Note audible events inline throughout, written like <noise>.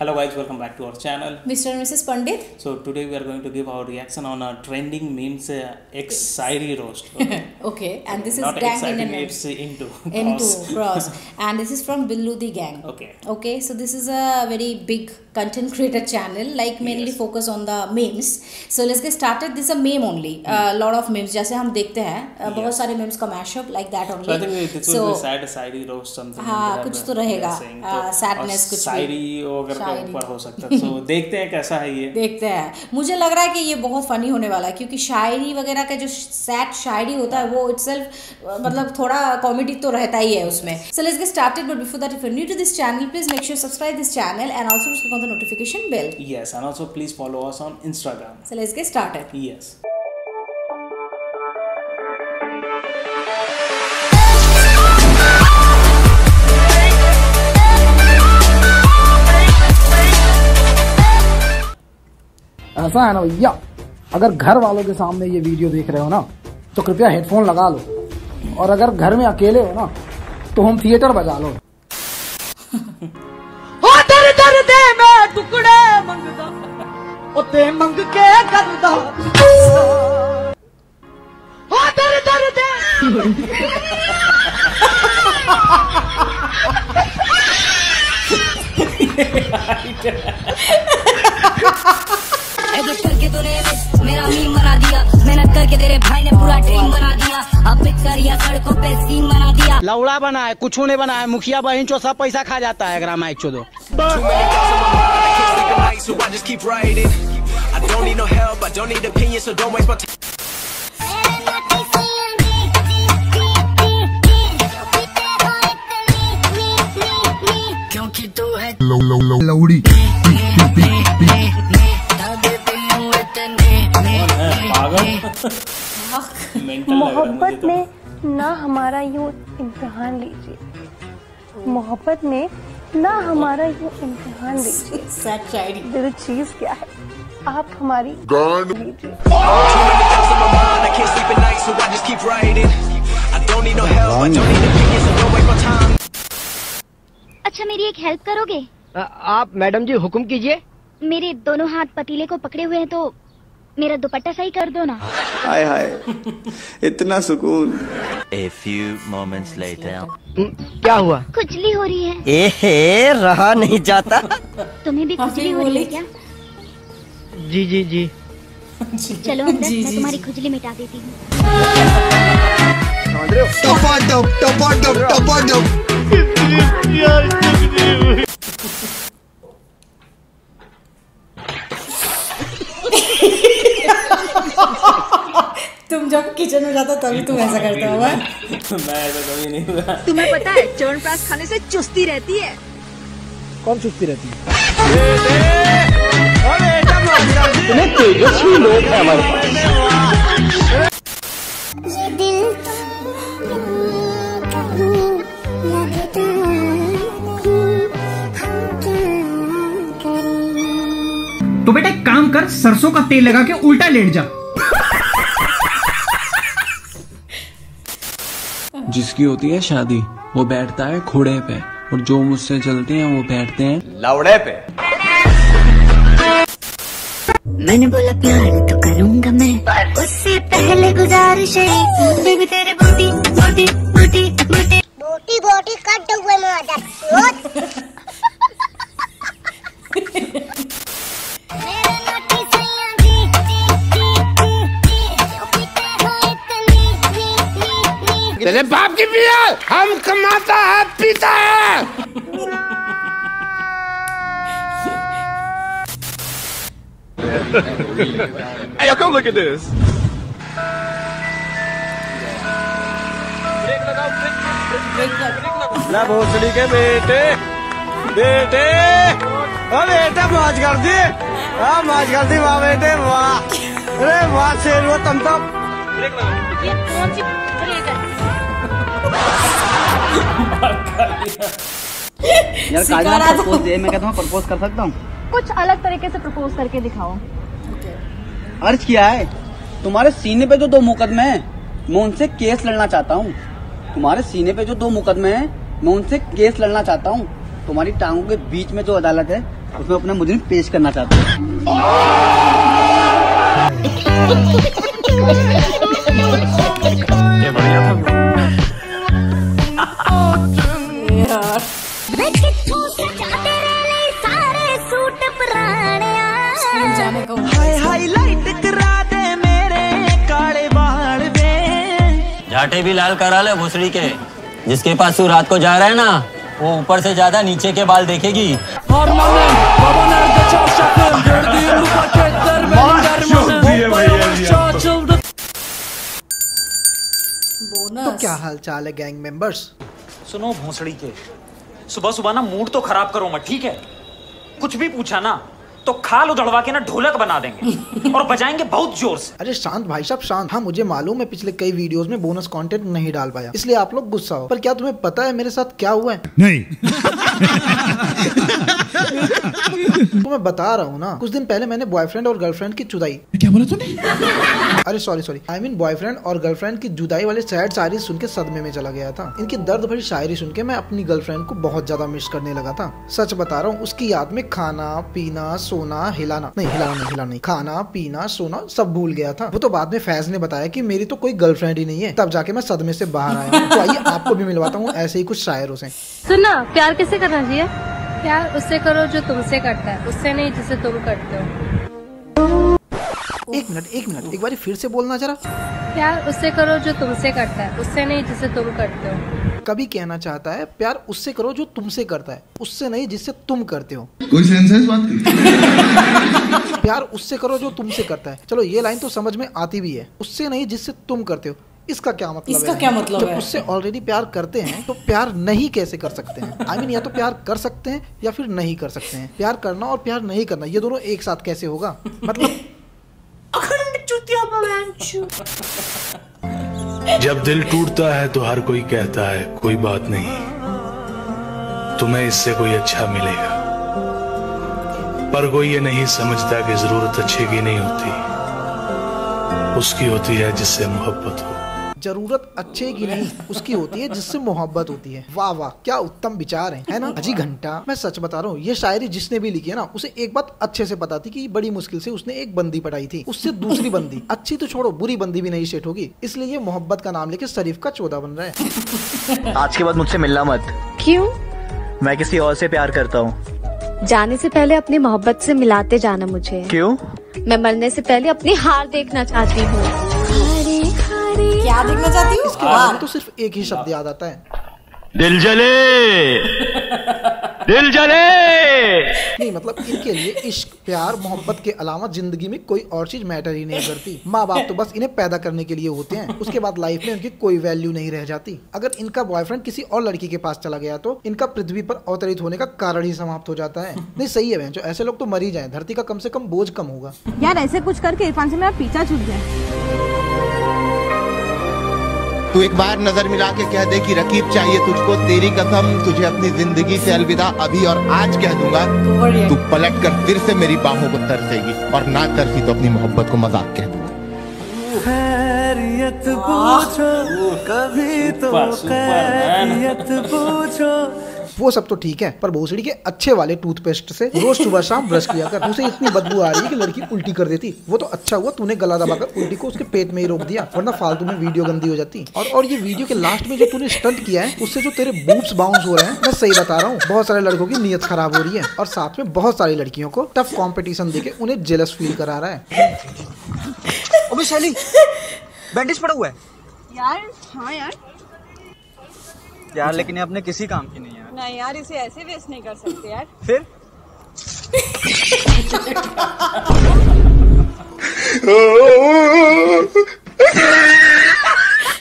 Hello guys, welcome back to our channel. Mr. and Mrs. Pandit. So today we are going to give our reaction on a trending memes uh, ex-Sairi roast. Okay? Okay, and this is Not Gang exciting, it's uh, into. into Cross. cross, and this is from Billu the Gang. Okay. Okay, so this is a very big content creator channel, like mainly Yes. focus on the memes. So let's get started. This is a meme only. A lot of memes. जैसे हम देखते हैं uh, बहुत Hmm. Yes. सारे memes का mashup like that only. So I think this So, will be sad Sairi roast something. हाँ, कुछ तो रहेगा. हाँ, तो- sadness कुछ। शायरी अगर के ऊपर हो सकता है। तो देखते हैं कैसा है ये। देखते हैं। मुझे लग रहा है कि ये बहुत फनी होने वाला है क्योंकि शायरी वगैरह का जो सैड शायरी होता है वो इटसेल्फ मतलब थोड़ा कॉमेडी तो रहता ही है उसमें। So let's get started but before that if you new to this channel please make sure subscribe this channel and also click on the notification bell Yes, and also please follow us on Instagram. So let's get started Yes. ऐसा है ना भैया अगर घर वालों के सामने ये वीडियो देख रहे हो ना तो कृपया हेडफोन लगा लो और अगर घर में अकेले हो ना तो होम थिएटर बजा लो टुकड़े मंग के Yeah. करके तेरे भाई ने पूरा ड्रीम बना दिया। अब पिक्चरिया सड़कों पे सीन बना दिया। लौड़ा बना है कुछ नहीं बना है मुखिया बहन चो सब पैसा खा जाता है ग्राम एक चो दो। so I just keep पागल। मोहब्बत में ना हमारा यूँ इम्तिहान लीजिए। मोहब्बत में ना हमारा यूँ इम्तिहान लीजिए। दिल चीज़ क्या है? आप हमारी. अच्छा मेरी एक हेल्प करोगे? आप मैडम जी हुक्म कीजिए। मेरे दोनों हाथ पतीले को पकड़े हुए हैं तो मेरा दुपट्टा सही कर दो ना। हाय हाय इतना सुकून। A few moments later. क्या हुआ? खुजली हो रही है। एहे रहा नहीं जाता। तुम्हें भी खुजली हो रही है क्या? जी जी जी। चलो अंदर जी, मैं जी, तुम्हारी खुजली मिटा देती हूँ। तुम जब किचन में जाते हो तभी तुम ऐसा करते हो हाँ? मैं ऐसा कभी नहीं हुआ। तुम्हें पता है च्यवनप्राश खाने से चुस्ती रहती है। कौन चुस्ती रहती है? तो बेटा एक काम कर सरसों का तेल लगा के उल्टा लेट जा। जिसकी होती है शादी वो बैठता है घोड़े पे और जो मुझसे चलते हैं वो बैठते हैं लौड़े पे। मैंने बोला प्यार तो करूँगा मैं। उससे पहले गुजारिश है तेरे Hey, y'all come look at this. ना भोसड़ी के बेटे बेटे ओ बेटा मौज कर दी हाँ मौज कर दी वाह बेटे वाह अरे वाह शेर वो तुम तो यार काजल प्रपोज दे मैं कहता हूँ प्रपोज कर सकता हूँ कुछ अलग तरीके से प्रपोज करके दिखाओ। अर्ज़ किया है तुम्हारे सीने पे जो दो मुकदमे हैं मैं उनसे केस लड़ना चाहता हूँ। तुम्हारे सीने पे जो दो मुकदमे हैं मैं उनसे केस लड़ना चाहता हूँ। तुम्हारी टांगों के बीच में जो अदालत है उसमें अपना मुजरिम पेश करना चाहता हूँ। <laughs> करा ले भोसड़ी के। जिसके पास तू रात को जा रहा है ना वो ऊपर से ज़्यादा नीचे के बाल देखेगी। तो क्या हाल चाल है गैंग मेंबर्स सुनो भोसड़ी के। सुबह सुबह ना मूड तो खराब करो मत ठीक है? कुछ भी पूछा ना तो खाल उधड़वा के ना ढोलक बना देंगे <laughs> और बजाएँगे बहुत ज़ोर से। अरे शांत भाई साहब शांत। हाँ मुझे मालूम है पिछले कई वीडियोस में बोनस कंटेंट नहीं डाल पाया। इसलिए आप लोग गुस्सा हो। पर क्या तुम्हें पता है मेरे साथ क्या हुआ है? नहीं। <laughs> <laughs> <laughs> तो मैं बता रहा हूँ ना कुछ दिन पहले मैंने बॉयफ्रेंड और गर्लफ्रेंड की जुदाई। क्या बोला तूने? अरे sorry sorry I mean boyfriend और गर्लफ्रेंड की जुदाई वाले सैड शायरी सुन के सदमे में चला गया था। इनकी दर्द भरी शायरी सुन के मैं अपनी गर्लफ्रेंड को बहुत ज़्यादा मिस करने लगा था। सच बता रहा हूँ उसकी याद में खाना पीना सोना हिलाना। नहीं हिलाना नहीं हिलाना नहीं। खाना पीना सोना सब भूल गया था। वो तो बाद में फैज ने बताया की मेरी तो कोई गर्लफ्रेंड ही नहीं है। तब जाके मैं सदमे से बाहर आया। हूँ। तो आइए आपको भी मिलवाता हूँ ऐसे ही कुछ शायरों से। सुनना प्यार किसे करना चाहिए? प्यार उससे करो जो तुमसे करता है। उससे नहीं जिसे तुम करते हो। एक मिनट एक मिनट एक बार फिर से बोलना जरा। प्यार उससे करो जो तुमसे करता है। उससे नहीं जिसे तुम करते हो। कभी कहना चाहता है प्यार उससे करो जो तुमसे करता है। उससे नहीं जिससे तुम करते हो। कोई सेंस है इस बात की? प्यार उससे करो जो तुमसे करता है। चलो ये लाइन तो समझ में आती भी है। उससे नहीं जिससे तुम करते हो। इसका क्या मतलब इसका है? क्या मतलब जब है? उससे ऑलरेडी प्यार करते हैं तो प्यार नहीं कैसे कर सकते हैं? आई I मीन mean, या तो प्यार कर सकते हैं या फिर नहीं कर सकते हैं। प्यार करना और प्यार नहीं करना ये दोनों एक साथ कैसे होगा? मतलब जब दिल टूटता है तो हर कोई कहता है कोई बात नहीं। तुम्हें इससे कोई अच्छा मिलेगा। पर कोई ये नहीं समझता कि ज़रूरत अच्छे की नहीं होती। उसकी होती है जिससे मोहब्बत हो। ज़रूरत अच्छे की नहीं उसकी होती है जिससे मोहब्बत होती है। वाह वाह क्या उत्तम विचार है है ना? अजी घंटा मैं सच बता रहा हूँ ये शायरी जिसने भी लिखी है ना उसे एक बात अच्छे से पता थी कि बड़ी मुश्किल से उसने एक बंदी पढ़ाई थी। उससे दूसरी <laughs> बंदी अच्छी तो छोड़ो बुरी बंदी भी नहीं सेट होगी इसलिए ये मोहब्बत का नाम लेके शरीफ का चौदह बन रहा है। आज के बाद मुझसे मिलना मत। क्यों? मैं किसी और से प्यार करता हूँ। जाने से पहले अपनी मोहब्बत से मिलाते जाना मुझे। क्यों? मैं मरने से पहले अपनी हार देखना चाहती हूँ। क्या देखना चाहती हूँ? इसके बारे में तो सिर्फ़ एक ही शब्द याद आता है। दिल जले। दिल जले। नहीं मतलब इनके लिए इश्क प्यार मोहब्बत के अलावा ज़िंदगी में कोई और चीज़ मैटर ही नहीं करती। माँ बाप तो बस इन्हें पैदा करने के लिए होते हैं। उसके बाद लाइफ में उनकी कोई वैल्यू नहीं रह जाती। अगर इनका बॉयफ्रेंड किसी और लड़की के पास चला गया तो इनका पृथ्वी पर अवतरित होने का कारण ही समाप्त हो जाता है। नहीं सही है जो ऐसे लोग तो मर ही जाए। धरती का कम से कम बोझ कम होगा। यार ऐसे कुछ करके इरफान से मेरा पीछा छूट जाए। तू एक बार नज़र मिला के कह दे कि रकीब चाहिए तुझको तेरी कसम तुझे अपनी ज़िंदगी से अलविदा अभी और आज कह दूँगा। तू पलट कर फिर से मेरी बाहों को तरसेगी और ना तरसी तो अपनी मोहब्बत को मज़ाक कह दूँगा। खैरियत पूछो कभी तो. खैरियत पूछो वो सब तो ठीक है पर भोसड़ी के अच्छे वाले टूथपेस्ट से रोज सुबह शाम ब्रश किया कर उसे इतनी बदबू आ रही है कि लड़की उल्टी कर देती। वो तो अच्छा हुआ तूने गला दबाकर उल्टी को उसके पेट में ही रोक दिया वरना फालतू में वीडियो गंदी हो जाती। और और ये वीडियो के लास्ट में जो तूने स्टंट किया है उससे जो तेरे बूब्स बाउंस हो रहे हैं मैं सही बता रहा हूँ बहुत सारे लड़कों की नीयत खराब हो रही है और साथ में बहुत सारी लड़कियों को टफ कंपटीशन देके उन्हें जेलस फील करा रहा है। अबे शैली बैंडेज पड़ा हुआ है। यार हाँ यार। यार लेकिन ये अपने किसी काम की नहीं है। नहीं यार इसे ऐसे वेस्ट नहीं कर सकते यार। फिर?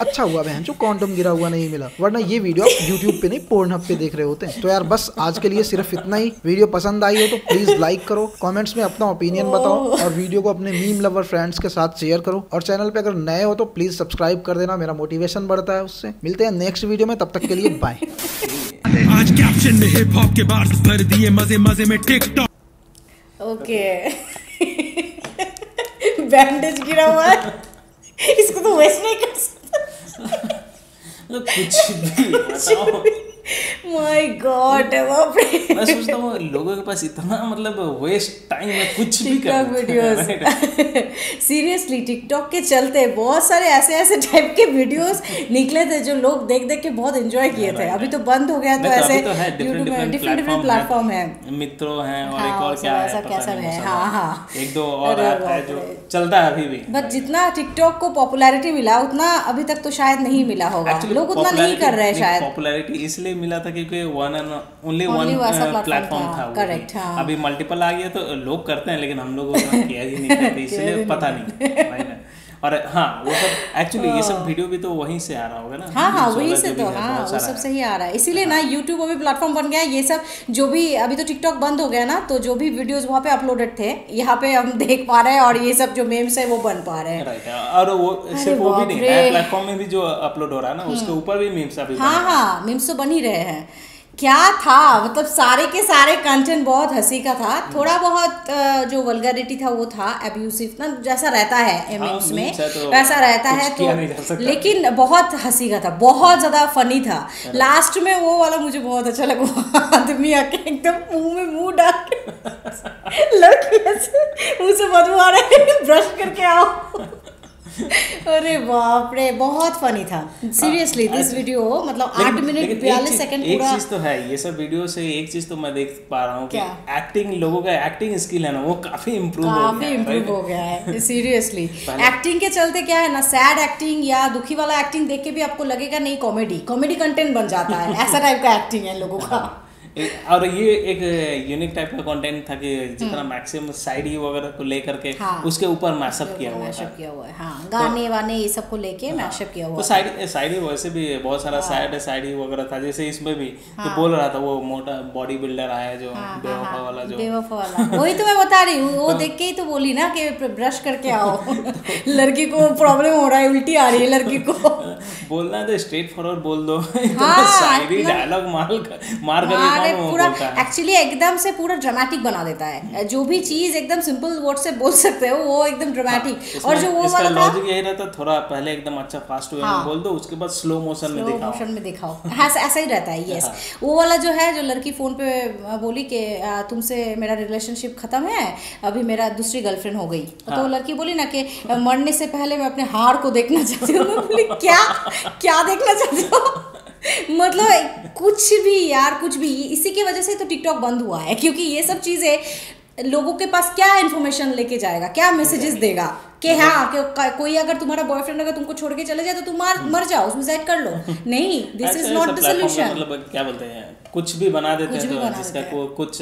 अच्छा हुआ बहन जो कॉन्डम गिरा हुआ नहीं मिला वरना ये वीडियो आप यूट्यूब पे नहीं पोर्न हब पे देख रहे होते हैं। तो यार बस आज के लिए सिर्फ़ इतना ही। वीडियो पसंद आई हो तो प्लीज़ लाइक करो कमेंट्स में अपना ओपिनियन बताओ और वीडियो को अपने मीम लवर फ्रेंड्स के साथ शेयर करो। और चैनल पे अगर नए हो तो प्लीज़ सब्सक्राइब कर देना मेरा मोटिवेशन बढ़ता है उससे। मिलते हैं नेक्स्ट वीडियो में तब तक के लिए बाय आज कैप्शन में हिप हॉप के बार भर दिए मज़े मज़े में टिकटॉक ओके बैंडेज गिरा हुआ है। इसको तो वेस्ट नहीं कर सकता। <laughs> कुछ भी। बताओ माय गॉड बाप रे मैं सोचता हूँ लोगों के पास इतना मतलब वेस्ट टाइम है कुछ भी कर टिकटॉक वीडियोस सीरियसली टिकटॉक के चलते बहुत सारे ऐसे ऐसे टाइप के वीडियोस निकले थे जो लोग देख देख के बहुत एंजॉय किए थे। अभी तो बंद हो गया तो ऐसे तो है यूट्यूब में डिफरेंट डिफरेंट प्लेटफॉर्म है। मित्रों हैं और हाँ, एक और क्या है ऐसा नहीं है, हाँ, हाँ। एक दो और है जो चलता है अभी भी। बट जितना टिकटॉक को पॉपुलैरिटी मिला उतना अभी तक तो शायद नहीं मिला होगा। लोग उतना नहीं कर रहे हैं शायद। पॉपुलैरिटी इसलिए मिला था क्योंकि one and only one platform था, भी। हाँ। अभी मल्टीपल आ गया तो लोग करते हैं लेकिन हम लोग किया ही नहीं <laughs> करते इसलिए पता नहीं। और हाँ वो सब <laughs> एक्चुअली ये सब वीडियो भी तो वहीं से आ रहा होगा ना? हाँ हाँ वही से तो हाँ वो सब है। सही आ रहा है। इसीलिए ना यूट्यूब अभी प्लेटफॉर्म बन गया है ये सब जो भी अभी तो टिकटॉक बंद हो गया ना तो जो भी वीडियोस वहाँ पे अपलोडेड थे यहाँ पे हम <laughs> देख पा रहे हैं और ये सब जो मेम्स है वो बन पा रहे हैं। और वो सिर्फ़ वो भी नहीं प्लेटफॉर्म में भी जो अपलोड हो रहा है ना उसके ऊपर भी मीम्स अभी हाँ हाँ। मीम्स तो बन ही रहे हैं। क्या था? मतलब सारे के सारे कंटेंट बहुत हँसी का था। थोड़ा बहुत जो वल्गरिटी था वो था एब्यूसिव ना जैसा रहता है हाँ, में तो वैसा रहता है तो लेकिन बहुत हँसी का था बहुत ज़्यादा फनी था। लास्ट में वो वाला मुझे बहुत अच्छा लगा आदमी आके एकदम मुँह में मुँह डाल के <laughs> लड़की ऐसे मुँह से बदबू आ रहे ब्रश करके आओ। <laughs> अरे बाप रे बहुत फनी था। सीरियसली दिस वीडियो मतलब आठ मिनट बयालीस सेकंड एक पूरा चीज़ तो है ये सब वीडियो से एक चीज़ तो मैं देख पा रहा हूँ कि एक्टिंग लोगों का एक्टिंग स्किल है ना वो काफ़ी इम्प्रूव हो काफ़ी गया है, इम्प्रूव हो गया है सीरियसली <laughs> एक्टिंग के चलते क्या है ना सैड एक्टिंग या दुखी वाला एक्टिंग देख के भी आपको लगेगा नहीं कॉमेडी कॉमेडी कंटेंट बन जाता है <laughs> ऐसा टाइप का एक्टिंग है लोगों का। और ये एक यूनिक टाइप का कंटेंट था कि जितना मैक्सिमम साइडी वगैरह को लेकर के हाँ। उसके ऊपर मैशअप किया हुआ था। मैशअप किया हुआ है हाँ। गाने तो, वाने ये सबको लेके हाँ, मैशअप किया हुआ तो है साइड साइडी वैसे भी बहुत सारा साइड साइडी वगैरह था। जैसे इसमें भी तो बोल रहा था वो मोटा बॉडी बिल्डर आया जो बेवफा वाला जो। बेवफा वाला। वही तो मैं बता रही हूँ वो देख के ही तो बोली ना कि ब्रश करके आओ। <laughs> लड़की को प्रॉब्लम हो रहा है उल्टी आ रही है लड़की को। बोलना है तो स्ट्रेट फॉरवर्ड बोल दो। <laughs> हाँ, साइडी मतलब- डायलॉग मार कर- मार करके अरे पूरा एक्चुअली एकदम से पूरा ड्रामेटिक बना देता है। जो भी चीज़ एकदम सिंपल वर्ड से बोल सकते हो वो एकदम ड्रामेटिक और जो वो वाला लॉजिक यही रहता थोड़ा पहले एकदम अच्छा फास्ट वे में हाँ। बोल दो उसके बाद स्लो मोशन में दिखाओ। मोशन में दिखाओ। हाँ ऐसा ही रहता है यस हाँ। वो वाला जो है जो लड़की फ़ोन पे बोली कि तुमसे मेरा रिलेशनशिप खत्म है अभी मेरा दूसरी गर्लफ्रेंड हो गई। तो हाँ। लड़की बोली ना कि मरने से पहले मैं अपने हार को देखना चाहती हूँ। बोली क्या? क्या देखना चाहती हो? मतलब कुछ भी यार कुछ भी। इसी की वजह से तो टिकटॉक बंद हुआ है क्योंकि ये सब चीज़ें लोगों के पास क्या इन्फॉर्मेशन लेके जाएगा क्या मैसेजेस देगा? कि हाँ कि कोई अगर तुम्हारा बॉयफ्रेंड अगर तुमको छोड़ के चले जाए तो तुम मर जाओ सुसाइड कर लो। <laughs> नहीं this is not the solution मतलब क्या बोलते हैं? कुछ भी बना देते कुछ हैं तो जिसका को, कुछ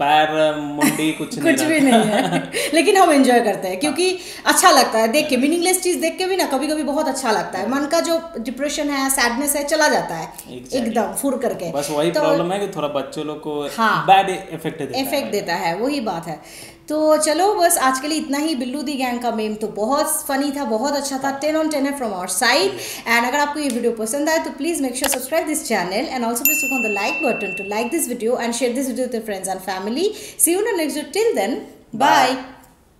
पैर मुंडी <laughs> कुछ नहीं कुछ भी नहीं है। <laughs> लेकिन हम एंजॉय करते हैं क्योंकि अच्छा लगता है। देख के मीनिंगलेस चीज़ देख के भी ना कभी कभी बहुत अच्छा लगता है। मन का जो डिप्रेशन है सैडनेस है चला जाता है। Exactly. एकदम फुर करके। बस वही तो प्रॉब्लम है कि थोड़ा बच्चों लोग को हाँ। बैड इफ़ेक्ट इफ़ेक्ट देता है वही बात है। तो चलो, बस आज के लिए इतना ही। बिल्लू दी गैंग का मेम तो बहुत फनी था, बहुत अच्छा था। टेन ऑन टेन है फ्रॉम आवर साइड एंड अगर आपको ये वीडियो पसंद आए तो please make sure subscribe this channel and also please on the like button to like this video and share this video with friends and family see you next till then bye